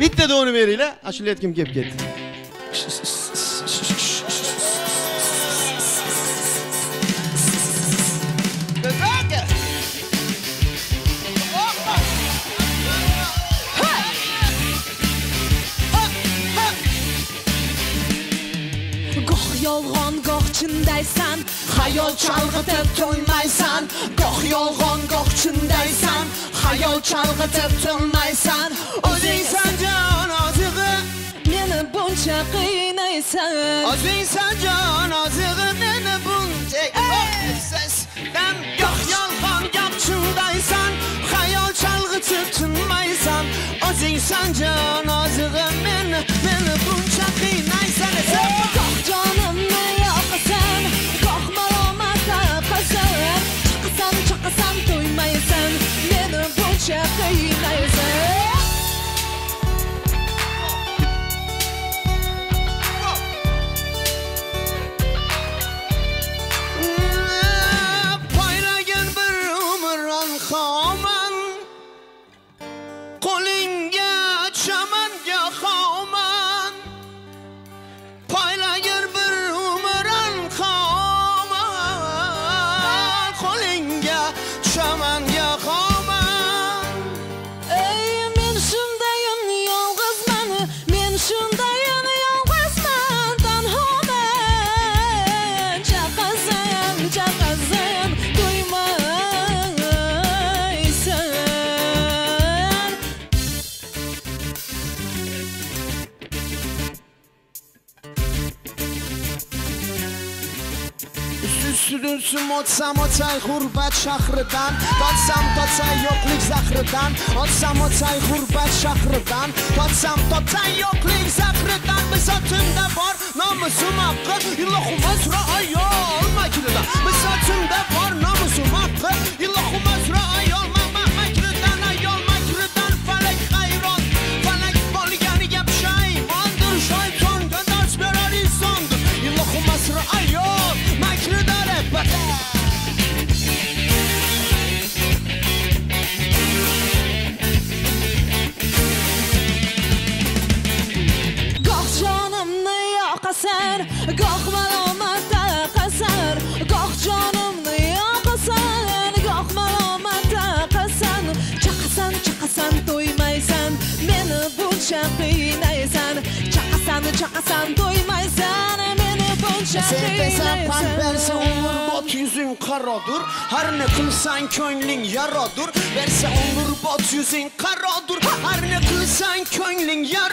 bitta doni beringlar ashula kelib ketdi? Yolg'on goh chindaysan xayol chalg'itib to'ymaysan. Goh yolg'on goh chindaysan xayol chalg'itib to'ymaysan. O'zingsan jon ozig'i meni buncha qiynaysan. O'zingsan jon ozig'i meni buncha Sen goh yolg'on goh chindaysan Xayol chalg'itib tinmaysan. O'zingsan jon ozig'i meni meni buncha qiynaysan meni на qiynaysan Poylagin Üstünsüm otsam otay g'urbat shahridan Totsam totsay yo'qlik zahridan. Otsam otay g'urbat shahridan Totsam totsay yo'qlik zahridan. Bisotimda bor nomusum haqqi Ilohim azra ayol makridan Bisotimda bor nomusum haqqi Ilohim azra ayol. qasar goh malomata qasar goh jonimni yoqasan goh malomata qasan chaqasan chaqasan to'ymaysan meni buncha qiynaysan. Chaqasan chaqasan to'ymaysan meni buncha qiynaysan. bersa umr bot yuzing qarodur har ne qilsang ko'ngling yarodur bersa umr bot yuzing qarodur har ne qilsang ko'ngling yarodur